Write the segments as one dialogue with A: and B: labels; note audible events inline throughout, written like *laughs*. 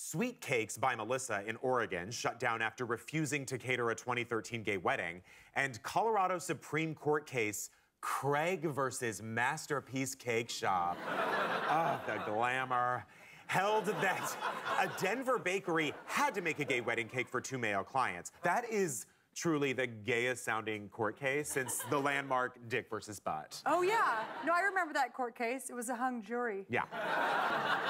A: Sweet Cakes by Melissa in Oregon shut down after refusing to cater a 2013 gay wedding. And Colorado Supreme Court case Craig versus Masterpiece Cake Shop. *laughs* oh, the glamour. Held that a Denver bakery had to make a gay wedding cake for two male clients. That is truly the gayest sounding court case since the landmark Dick versus Butt.
B: Oh, yeah. No, I remember that court case. It was a hung jury.
A: Yeah. *laughs*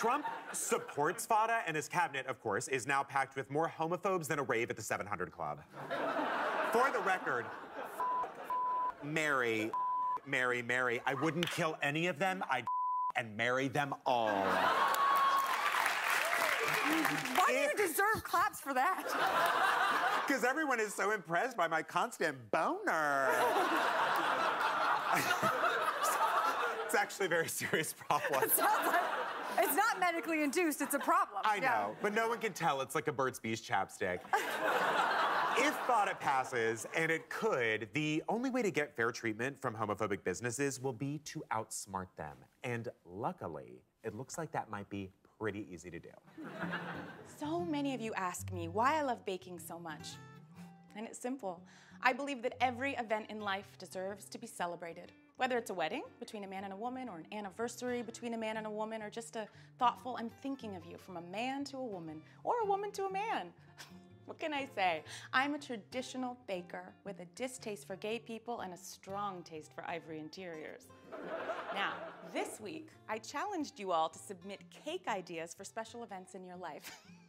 A: Trump supports FADA, and his cabinet, of course, is now packed with more homophobes than a rave at the 700 Club. For the record, Mary, Mary, Mary, I wouldn't kill any of them. I'd and marry them all.
B: Why do you deserve claps for that?
A: Because everyone is so impressed by my constant boner. *laughs* it's actually a very serious problem.
B: It sounds like it's not medically induced, it's a problem.
A: I
B: Yeah.
A: know, but no one can tell. It's like a Burt's Bees chapstick. *laughs* if FADA passes, and it could, the only way to get fair treatment from homophobic businesses will be to outsmart them. And luckily, it looks like that might be pretty easy to do.
C: So many of you ask me why I love baking so much. And it's simple. I believe that every event in life deserves to be celebrated. Whether it's a wedding between a man and a woman, or an anniversary between a man and a woman, or just a thoughtful I'm thinking of you from a man to a woman, or a woman to a man. *laughs* what can I say? I'm a traditional baker with a distaste for gay people and a strong taste for ivory interiors. *laughs* Now, this week, I challenged you all to submit cake ideas for special events in your life. *laughs*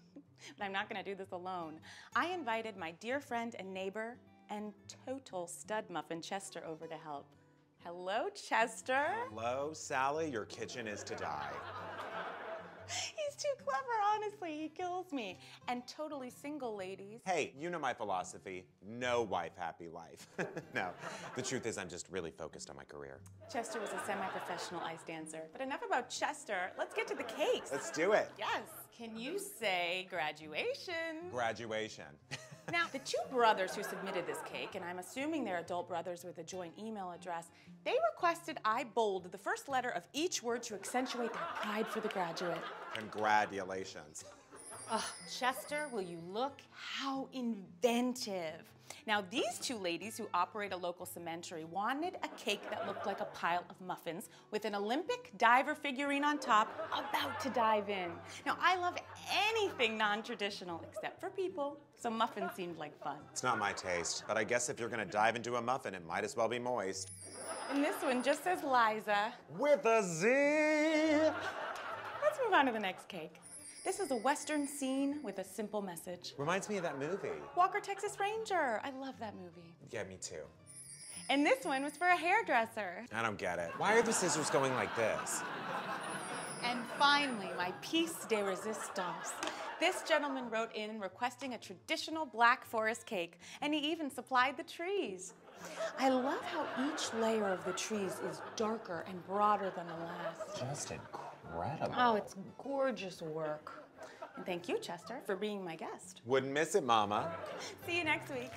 C: *laughs* but I'm not gonna do this alone. I invited my dear friend and neighbor and total stud muffin Chester over to help. Hello, Chester.
A: Hello, Sally. Your kitchen is to die.
C: Clever, honestly. He kills me. And totally single ladies.
A: Hey, you know my philosophy no wife, happy life. *laughs* no, the truth is, I'm just really focused on my career.
C: Chester was a semi professional ice dancer. But enough about Chester. Let's get to the cakes.
A: Let's do it.
C: Yes. Can you say graduation?
A: Graduation. *laughs*
C: Now, the two brothers who submitted this cake, and I'm assuming they're adult brothers with a joint email address, they requested I bold the first letter of each word to accentuate their pride for the graduate.
A: Congratulations.
C: Ugh, Chester, will you look how inventive? Now, these two ladies who operate a local cemetery wanted a cake that looked like a pile of muffins with an Olympic diver figurine on top about to dive in. Now, I love anything non traditional except for people, so muffins seemed like fun.
A: It's not my taste, but I guess if you're gonna dive into a muffin, it might as well be moist.
C: And this one just says Liza.
A: With a Z!
C: Let's move on to the next cake. This is a Western scene with a simple message.
A: Reminds me of that movie.
C: Walker, Texas Ranger. I love that movie.
A: Yeah, me too.
C: And this one was for a hairdresser.
A: I don't get it. Why are the scissors going like this?
C: And finally, my piece de resistance. This gentleman wrote in requesting a traditional black forest cake, and he even supplied the trees. I love how each layer of the trees is darker and broader than the last.
A: Just incredible.
C: Oh, it's gorgeous work. And thank you, Chester, for being my guest.
A: Wouldn't miss it, Mama.
C: See you next week.